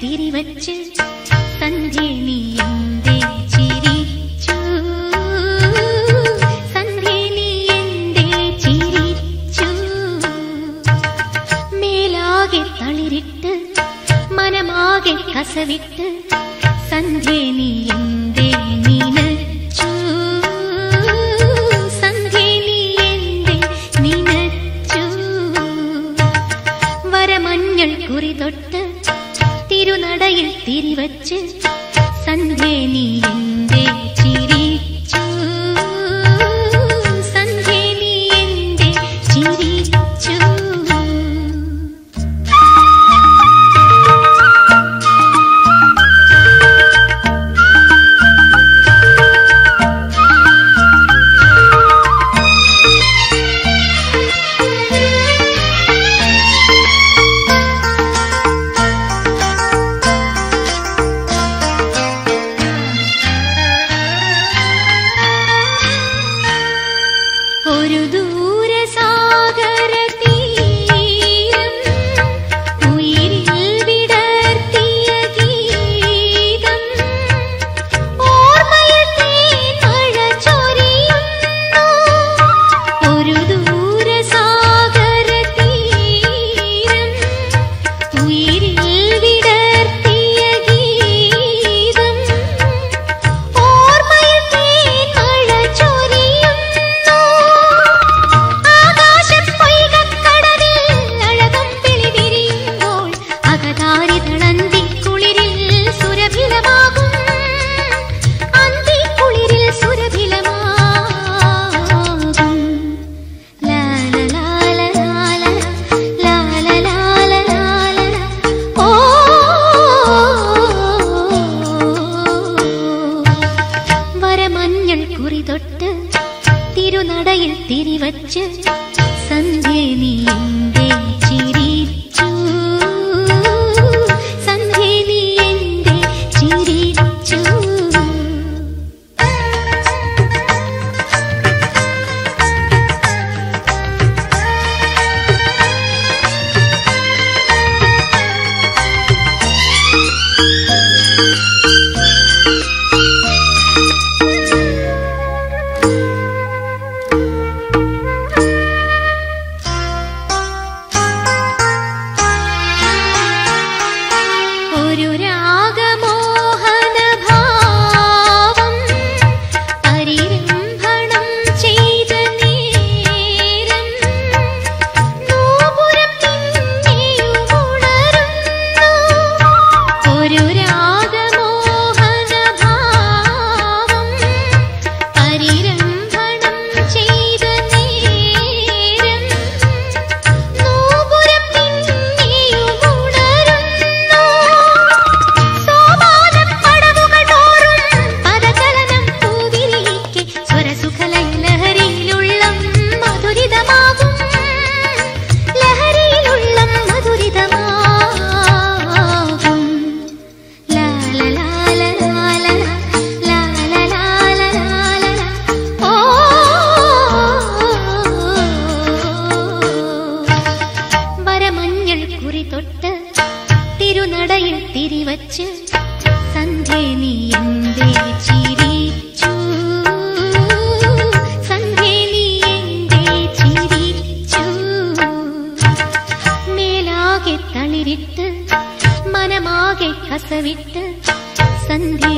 തിരിവച്ച് സന്ധ്യ നീ ചിരിച്ചു സന്ധ്യ നീ ചിരിച്ചു മേലാകെ തളിരിട്ട് മനമാകെ കസവിട്ട് സന്ധ്യ നീ വരമഞ്ഞൾ കുറി തൊട്ട് തിരുനടയിൽ തിരിവച്ച് സന്ധ്യ നീ തിരിവച്ച് തിരുനടയിൽ തിരിവച്ച് സന്ധ്യ നീ എന്തേ ചിരിച്ചു. സന്ധ്യ നീ എന്തേ ചിരിച്ചു. മേലാകെ തളിരിട്ട് മനമാകെ കസവിട്ട് സന്ധ്യ